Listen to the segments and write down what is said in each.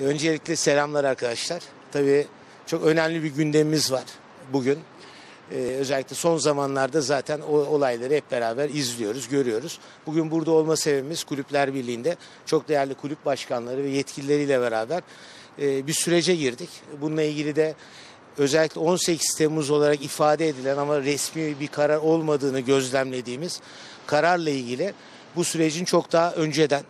E, Öncelikle selamlar arkadaşlar. Tabii çok önemli bir gündemimiz var bugün. E, özellikle son zamanlarda zaten o olayları hep beraber izliyoruz, görüyoruz. Bugün burada olma sebebimiz Kulüpler Birliği'nde çok değerli kulüp başkanları ve yetkilileriyle beraber e, bir sürece girdik. Bununla ilgili de özellikle 18 Temmuz olarak ifade edilen ama resmi bir karar olmadığını gözlemlediğimiz kararla ilgili bu sürecin çok daha önceden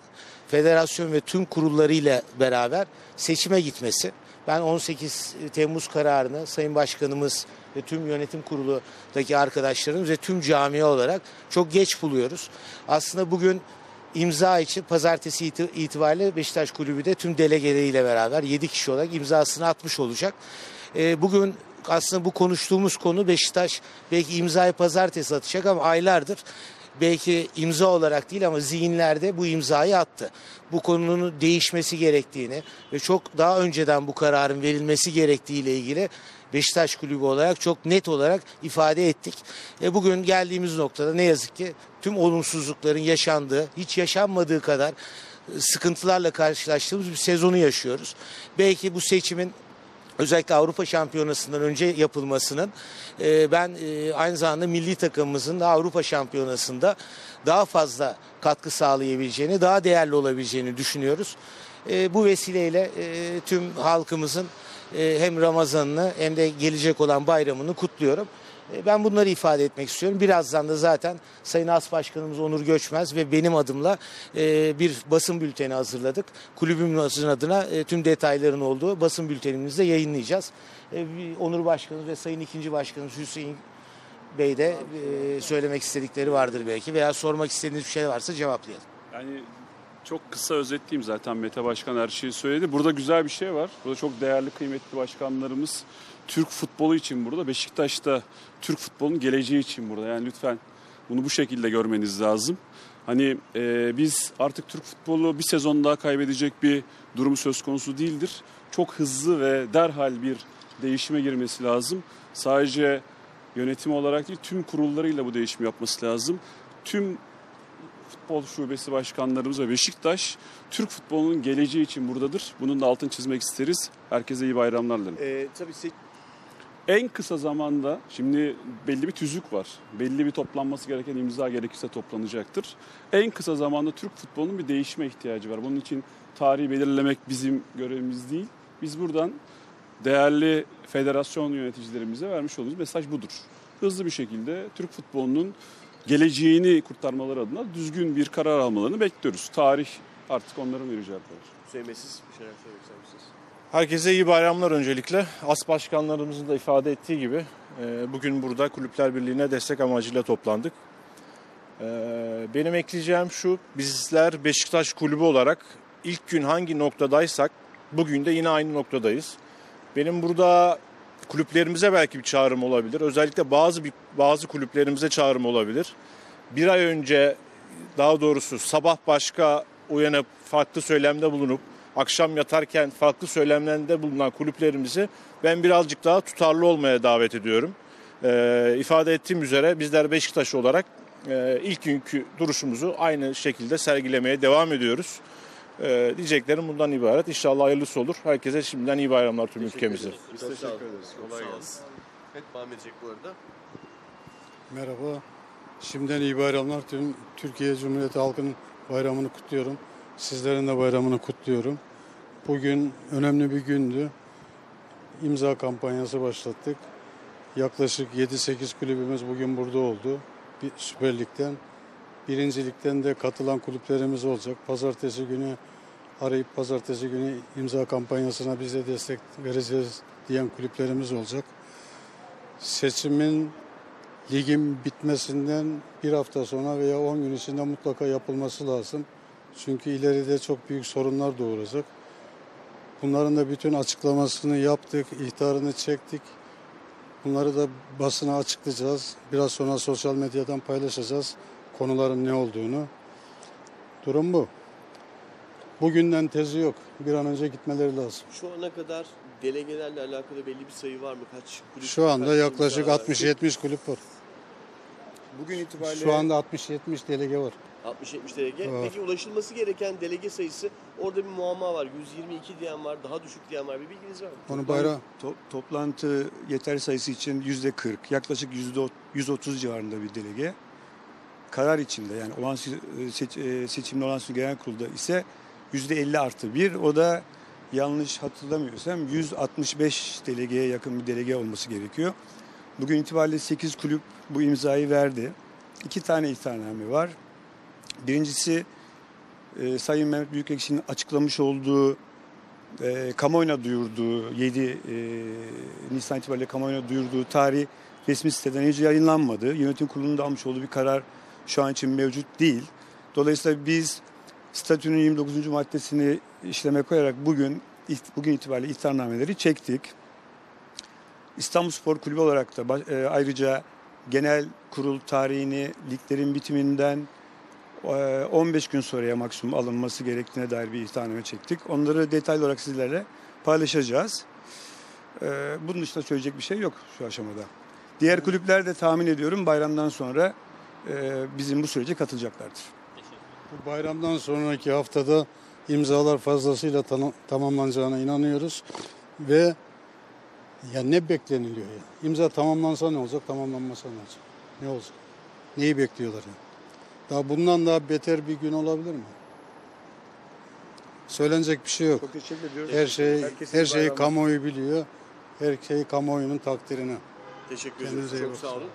federasyon ve tüm kurullarıyla beraber seçime gitmesi. Ben 18 Temmuz kararını Sayın Başkanımız ve tüm yönetim kurulundaki arkadaşlarımız ve tüm camia olarak çok geç buluyoruz. Aslında bugün imza için pazartesi iti- itibariyle Beşiktaş Kulübü de tüm delegeleriyle beraber 7 kişi olarak imzasını atmış olacak. Ee, bugün aslında bu konuştuğumuz konu Beşiktaş belki imzayı pazartesi atacak ama aylardır belki imza olarak değil ama zihinlerde bu imzayı attı. Bu konunun değişmesi gerektiğini ve çok daha önceden bu kararın verilmesi gerektiği ile ilgili Beşiktaş Kulübü olarak çok net olarak ifade ettik. E bugün geldiğimiz noktada ne yazık ki tüm olumsuzlukların yaşandığı, hiç yaşanmadığı kadar e, sıkıntılarla karşılaştığımız bir sezonu yaşıyoruz. Belki bu seçimin özellikle Avrupa Şampiyonası'ndan önce yapılmasının e, ben e, aynı zamanda milli takımımızın da Avrupa Şampiyonası'nda daha fazla katkı sağlayabileceğini, daha değerli olabileceğini düşünüyoruz. E, bu vesileyle tüm halkımızın hem Ramazan'ını hem de gelecek olan bayramını kutluyorum. E, Ben bunları ifade etmek istiyorum. Birazdan da zaten Sayın As Başkanımız Onur Göçmez ve benim adımla e, bir basın bülteni hazırladık. Kulübümüzün adına e, tüm detayların olduğu basın bültenimizi de yayınlayacağız. Onur Başkanımız ve Sayın İkinci Başkanımız Hüseyin Bey de söylemek istedikleri vardır belki veya sormak istediğiniz bir şey varsa cevaplayalım. Yani çok kısa özetleyeyim zaten Mete Başkan her şeyi söyledi. Burada güzel bir şey var. Burada çok değerli kıymetli başkanlarımız Türk futbolu için burada. Beşiktaş'ta Türk futbolunun geleceği için burada. Yani lütfen bunu bu şekilde görmeniz lazım. Hani e, biz artık Türk futbolu bir sezon daha kaybedecek bir durum söz konusu değildir. Çok hızlı ve derhal bir değişime girmesi lazım. Sadece yönetim olarak değil tüm kurullarıyla bu değişimi yapması lazım. Tüm futbol şubesi başkanlarımız ve Beşiktaş Türk futbolunun geleceği için buradadır. Bunun da altını çizmek isteriz. Herkese iyi bayramlar dilerim. Ee, tabii En kısa zamanda şimdi belli bir tüzük var. Belli bir toplanması gereken imza gerekirse toplanacaktır. En kısa zamanda Türk futbolunun bir değişime ihtiyacı var. Bunun için tarihi belirlemek bizim görevimiz değil. Biz buradan değerli federasyon yöneticilerimize vermiş olduğumuz mesaj budur. Hızlı bir şekilde Türk futbolunun geleceğini kurtarmaları adına düzgün bir karar almalarını bekliyoruz. Tarih artık onların vereceği karar. Hüseyin Bey siz bir şeyler söylemek ister misiniz? Herkese iyi bayramlar öncelikle. As başkanlarımızın da ifade ettiği gibi e, bugün burada Kulüpler Birliği'ne destek amacıyla toplandık. E, Benim ekleyeceğim şu, bizler Beşiktaş Kulübü olarak ilk gün hangi noktadaysak bugün de yine aynı noktadayız. Benim burada kulüplerimize belki bir çağrım olabilir. Özellikle bazı bazı kulüplerimize çağrım olabilir. Bir ay önce daha doğrusu sabah başka uyanıp farklı söylemde bulunup akşam yatarken farklı söylemlerde bulunan kulüplerimizi ben birazcık daha tutarlı olmaya davet ediyorum. Ee, ifade ettiğim üzere bizler Beşiktaş olarak e, ilk günkü duruşumuzu aynı şekilde sergilemeye devam ediyoruz. Ee, diyeceklerim bundan ibaret. İnşallah hayırlısı olur. Herkese şimdiden iyi bayramlar tüm ülkemize. Biz teşekkür ederiz. Kolay gelsin. Evet devam edecek bu arada. Merhaba. Şimdiden iyi bayramlar. Tüm Türkiye Cumhuriyeti halkının bayramını kutluyorum. Sizlerin de bayramını kutluyorum. Bugün önemli bir gündü. İmza kampanyası başlattık. Yaklaşık 7-8 kulübümüz bugün burada oldu. Bir Süper Lig'den. Birincilikten de katılan kulüplerimiz olacak. Pazartesi günü arayıp pazartesi günü imza kampanyasına biz de destek vereceğiz diyen kulüplerimiz olacak. Seçimin ligin bitmesinden bir hafta sonra veya 10 gün içinde mutlaka yapılması lazım. Çünkü ileride çok büyük sorunlar doğuracak. Bunların da bütün açıklamasını yaptık, ihtarını çektik. Bunları da basına açıklayacağız. Biraz sonra sosyal medyadan paylaşacağız konuların ne olduğunu. Durum bu. Bugünden tezi yok. Bir an önce gitmeleri lazım. Şu ana kadar delegelerle alakalı belli bir sayı var mı? Kaç kulüp? Şu anda yaklaşık imza var? 60-70 kulüp var. Bugün itibariyle Şu anda 60-70 delege var. 60-70 delege. Var. Peki ulaşılması gereken delege sayısı orada bir muamma var. 122 diyen var, daha düşük diyen var. Bir bilginiz var mı? Onu bayram to- toplantı yeter sayısı için yüzde 40, yaklaşık yüzde 130 civarında bir delege. Karar içinde yani olan seç, e, seçimli olan genel kurulda ise yüzde 50 artı bir. O da yanlış hatırlamıyorsam 165 delegeye yakın bir delege olması gerekiyor. Bugün itibariyle 8 kulüp bu imzayı verdi. İki tane ihtarname var. Birincisi e, Sayın Mehmet Büyükekşi'nin açıklamış olduğu e, kamuoyuna duyurduğu 7 e, Nisan itibariyle kamuoyuna duyurduğu tarih resmi siteden henüz yayınlanmadı. Yönetim kurulunun da almış olduğu bir karar şu an için mevcut değil. Dolayısıyla biz statünün 29. maddesini işleme koyarak bugün bugün itibariyle ihtarnameleri çektik. İstanbul Spor Kulübü olarak da e, ayrıca genel kurul tarihini liglerin bitiminden e, 15 gün sonraya maksimum alınması gerektiğine dair bir ihtarname çektik. Onları detaylı olarak sizlerle paylaşacağız. E, Bunun dışında söyleyecek bir şey yok şu aşamada. Diğer kulüpler de tahmin ediyorum bayramdan sonra e, bizim bu sürece katılacaklardır. Bu bayramdan sonraki haftada imzalar fazlasıyla tamamlanacağına inanıyoruz ve ya ne bekleniliyor ya? İmza tamamlansa ne olacak, tamamlanmasa ne olacak? Ne olacak? Neyi bekliyorlar ya? Daha bundan daha beter bir gün olabilir mi? Söylenecek bir şey yok. Çok teşekkür ediyoruz. Her şey Herkesin her şeyi bayramı- kamuoyu biliyor. Her şey kamuoyunun takdirine. Teşekkür Kendinize ederiz. iyi Çok sağ bakın. olun.